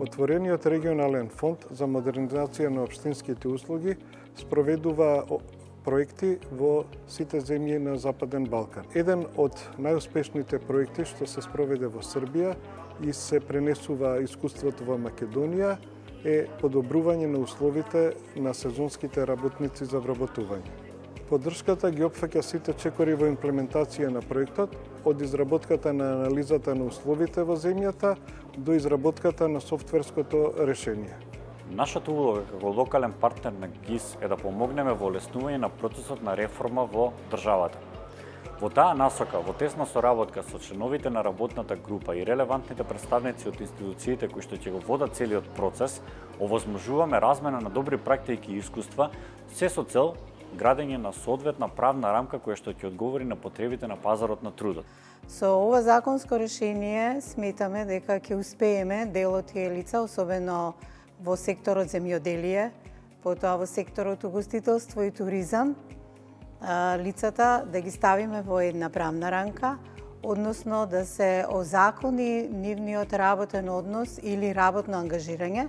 Отворениот регионален фонд за модернизација на општинските услуги спроведува проекти во сите земји на Западен Балкан. Еден од најуспешните проекти што се спроведе во Србија и се пренесува искуството во Македонија е подобрување на условите на сезонските работници за вработување. Поддршката ги опфаќа сите чекори во имплементација на проектот, од изработката на анализата на условите во земјата до изработката на софтверското решение. Нашата улога како локален партнер на ГИС е да помогнеме во леснување на процесот на реформа во државата. Во таа насока, во тесна соработка со членовите на работната група и релевантните представници од институциите кои што ќе го водат целиот процес, овозможуваме размена на добри практики и искуства, се со цел градење на соодветна правна рамка која што ќе одговори на потребите на пазарот на трудот. Со ова законско решение сметаме дека ќе успееме делот тие лица, особено во секторот земјоделие, потоа во секторот угостителство и туризам, лицата да ги ставиме во една правна рамка, односно да се озакони нивниот работен однос или работно ангажирање.